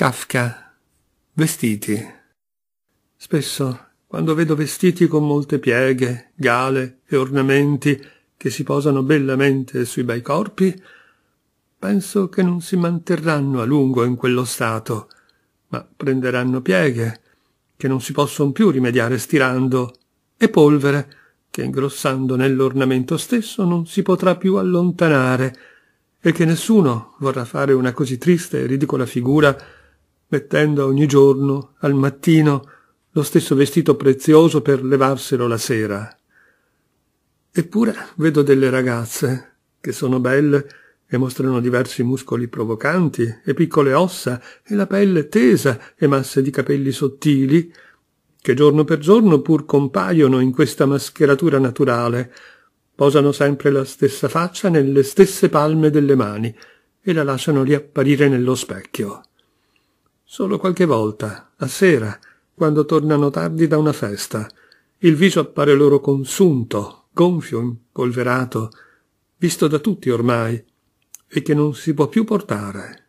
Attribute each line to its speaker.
Speaker 1: Kafka. Vestiti. Spesso, quando vedo vestiti con molte pieghe, gale e ornamenti che si posano bellamente sui bei corpi, penso che non si manterranno a lungo in quello stato, ma prenderanno pieghe, che non si possono più rimediare stirando, e polvere, che ingrossando nell'ornamento stesso non si potrà più allontanare, e che nessuno vorrà fare una così triste e ridicola figura mettendo ogni giorno, al mattino, lo stesso vestito prezioso per levarselo la sera. Eppure vedo delle ragazze, che sono belle e mostrano diversi muscoli provocanti e piccole ossa e la pelle tesa e masse di capelli sottili, che giorno per giorno pur compaiono in questa mascheratura naturale, posano sempre la stessa faccia nelle stesse palme delle mani e la lasciano riapparire nello specchio. Solo qualche volta, a sera, quando tornano tardi da una festa, il viso appare loro consunto, gonfio, impolverato, visto da tutti ormai, e che non si può più portare.